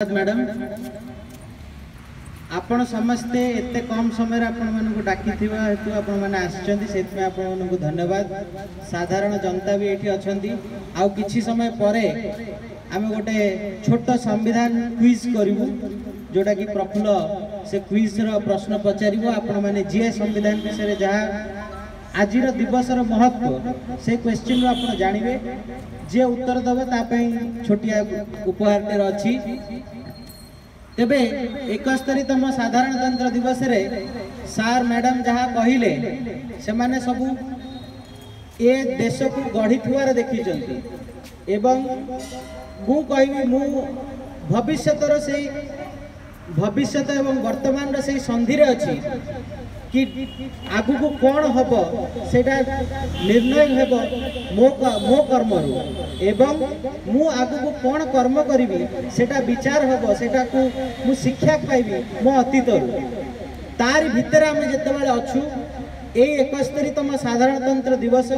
Madam ଆପଣ ସମସ୍ତେ ଏତେ କମ୍ ସମୟରେ ଆପଣମାନଙ୍କୁ ଡାକିଥିବା ହେତୁ ଆପଣମାନେ ଆସିଛନ୍ତି ସେଥିପାଇଁ ଆପଣମାନଙ୍କୁ ଧନ୍ୟବାଦ। ସାଧାରଣ ଜନତା ବି ଏଇଠି ଅଛନ୍ତି। ଆଉ କିଛି ସମୟ ପରେ ଆମେ ଗୋଟେ ଛୋଟ ସମ୍ବିଧାନ କ୍ୱିଜ୍ କରିବୁ ଯୋଉଟାକି ପ୍ରଫୁଲ୍ଲ ସେ କ୍ୱିଜ୍ର ପ୍ରଶ୍ନ ପଚାରିବ। ଆପଣମାନେ ଯିଏ ସମ୍ବିଧାନ ବିଷୟରେ ଯାହା ଆଜିର ଦିବସର ମହତ୍ଵ ସେ କ୍ୱେଶ୍ଚିନ୍ରୁ ଆପଣ ଜାଣିବେ ଯିଏ ଉତ୍ତର ଦେବ ତା ପାଇଁ ଛୋଟିଆ ଉପହାରଟିର ଅଛି ତେବେ ଏକସ୍ତରୀତମ ସାଧାରଣତନ୍ତ୍ର ଦିବସରେ ସାର୍ ମ୍ୟାଡାମ ଯାହା କହିଲେ ସେମାନେ ସବୁ ଏ ଦେଶକୁ ଗଢ଼ିଥିବାର ଦେଖିଛନ୍ତି ଏବଂ ମୁଁ କହିବି ମୁଁ ଭବିଷ୍ୟତର ସେଇ ଭବିଷ୍ୟତ ଏବଂ ବର୍ତ୍ତମାନର ସେଇ ସନ୍ଧିରେ ଅଛି କି ଆଗକୁ କ'ଣ ହବ ସେଇଟା ନିର୍ଣ୍ଣୟ ହେବ ମୋ କ- ମୋ କର୍ମରୁ ଏବଂ ମୁଁ ଆଗକୁ କ'ଣ କର୍ମ କରିବି ସେଇଟା ବିଚାର ହେବ ସେଇଟାକୁ ମୁଁ ଶିକ୍ଷା ପାଇବି ମୋ ଅତୀତରୁ। ତାରି ଭିତରେ ଆମେ ଯେତେବେଳେ ଅଛୁ ଏଇ ଏକସ୍ତରୀତମ ସାଧାରଣତନ୍ତ୍ର ଦିବସ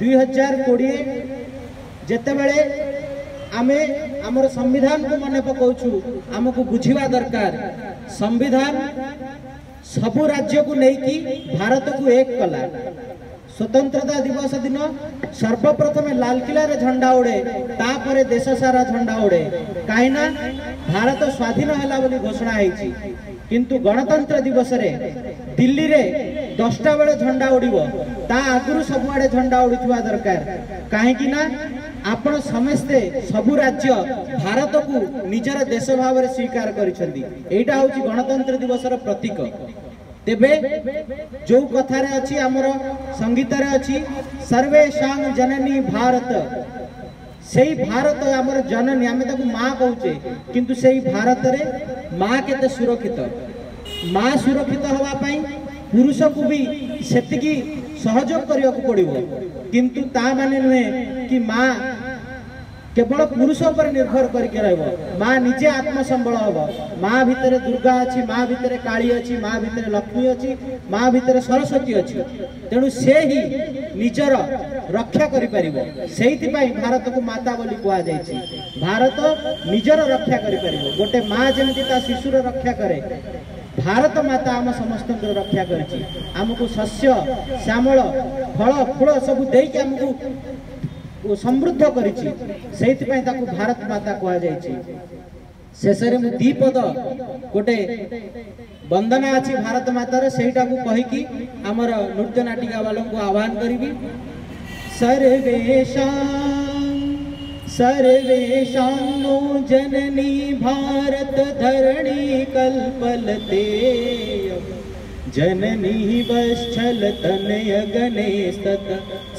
ଦୁଇ ହଜାର କୋଡ଼ିଏ ଯେତେବେଳେ ଆମେ ଆମର ସମ୍ବିଧାନକୁ ମନେ ପକାଉଛୁ ଆମକୁ ବୁଝିବା ଦରକାର। ସମ୍ବିଧାନ सबु राज्य को लेकिन भारत को एक कला स्वतंत्रता दिवस दिन सर्वप्रथमे लाल किलार झंडा उड़े तापर देश सारा झंडा उड़े कहीं भारत स्वाधीन है घोषणा होती किंतु गणतंत्र दिवस रे दिल्ली रे ଦଶଟା ବେଳେ ଝଣ୍ଡା ଉଡ଼ିବ। ତା ଆଗରୁ ସବୁଆଡ଼େ ଝଣ୍ଡା ଉଡ଼ିଥିବା ଦରକାର। କାହିଁକି ନା ଆପଣ ସମସ୍ତେ ସବୁ ରାଜ୍ୟ ଭାରତକୁ ନିଜର ଦେଶ ଭାବରେ ସ୍ୱୀକାର କରିଛନ୍ତି। ଏଇଟା ହଉଛି ଗଣତନ୍ତ୍ର ଦିବସର ପ୍ରତୀକ। ତେବେ ଯୋଉ କଥାରେ ଅଛି ଆମର ସଙ୍ଗୀତରେ ଅଛି ସର୍ବେଶାଂ ଜନନୀ ଭାରତ। ସେଇ ଭାରତ ଆମର ଜନନୀ ଆମେ ତାକୁ ମା କହୁଛେ। କିନ୍ତୁ ସେଇ ଭାରତରେ ମା କେତେ ସୁରକ୍ଷିତ? ମା ସୁରକ୍ଷିତ ହେବା ପାଇଁ ପୁରୁଷକୁ ବି ସେତିକି ସହଯୋଗ କରିବାକୁ ପଡ଼ିବ। କିନ୍ତୁ ତା ମାନେ ନୁହେଁ କି ମା କେବଳ ପୁରୁଷ ଉପରେ ନିର୍ଭର କରିକି ରହିବ। ମା ନିଜେ ଆତ୍ମସମ୍ବଳ ହବ। ମା ଭିତରେ ଦୁର୍ଗା ଅଛି ମା ଭିତରେ କାଳୀ ଅଛି ମା ଭିତରେ ଲକ୍ଷ୍ମୀ ଅଛି ମା ଭିତରେ ସରସ୍ୱତୀ ଅଛି। ତେଣୁ ସେ ହିଁ ନିଜର ରକ୍ଷା କରିପାରିବ। ସେଇଥିପାଇଁ ଭାରତକୁ ମାତା ବୋଲି କୁହାଯାଇଛି। ଭାରତ ନିଜର ରକ୍ଷା କରିପାରିବ। ଗୋଟେ ମା ଯେମିତି ତା ଶିଶୁର ରକ୍ଷା କରେ ଭାରତ ମାତା ଆମ ସମସ୍ତଙ୍କର ରକ୍ଷା କରିଛି। ଆମକୁ ଶସ୍ୟ ଶ୍ୟାମଳ ଫଳ ଫୁଳ ସବୁ ଦେଇକି ଆମକୁ ସମୃଦ୍ଧ କରିଛି। ସେଇଥିପାଇଁ ତାକୁ ଭାରତ ମାତା କୁହାଯାଇଛି। ଶେଷରେ ମୁଁ ଦ୍ୱିପଦ ଗୋଟେ ବନ୍ଦନା ଅଛି ଭାରତ ମାତାର ସେଇଟାକୁ କହିକି ଆମର ନୃତ୍ୟ ନାଟିକା ବାଲଙ୍କୁ ଆହ୍ୱାନ କରିବି। ସରବେଶ सर्वेषां जननी भारतधरणी कल्पलते जननी वश्चलतनयगणेस्तत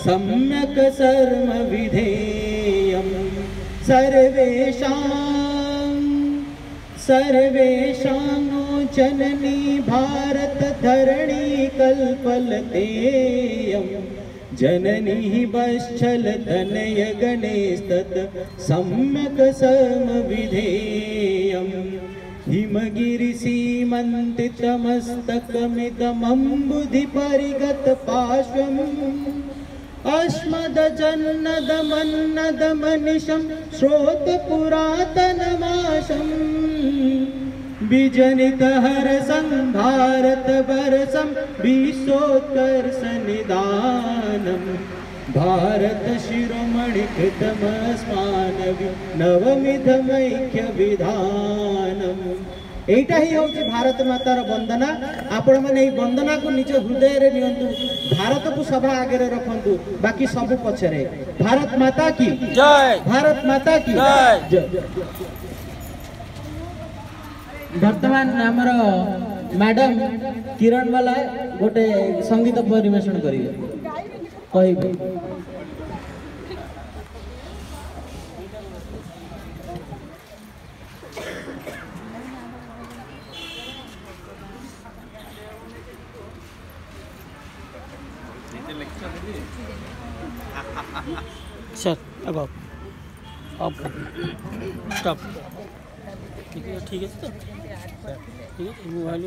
सम्यक् सर्वविधेयं सर्वेषां सर्वेषां जननी भारतधरणी कल्पलतेयम् जननिः वश्चलतनयगणेस्तत् सम्यक् समविधेयं हिमगिरिसीमन्तितमस्तकमिदमं बुधि परिगतपार्श्वम् अस्मदजन्नदमन्नदमनिषं श्रोतपुरातनमाशम्। विजनित हर संभारत बरसम विशोत्कर सनिदानम भारत शिरोमणि कृतमस्मानवि नवमिधमैक्य विधानम এইটা হি হচ্ছে ভারত মাতার বন্দনা আপন মানে এই বন্দনাকে নিজ হৃদয়ে নিয়ন্তু ভারতকু সভা আগে রাখন্তু বাকি সবু পছরে ভারত মাতা কি জয় ভারত মাতা কি জয় ବର୍ତ୍ତମାନ ଆମର ମ୍ୟାଡ଼ାମ୍ କିରଣ ବାଲା ଗୋଟେ ସଙ୍ଗୀତ ପରିବେଷଣ କରିବେ କହିବେ Shut up. Up. Stop. ठीक है ठीक है तो ठीक है मोबाइल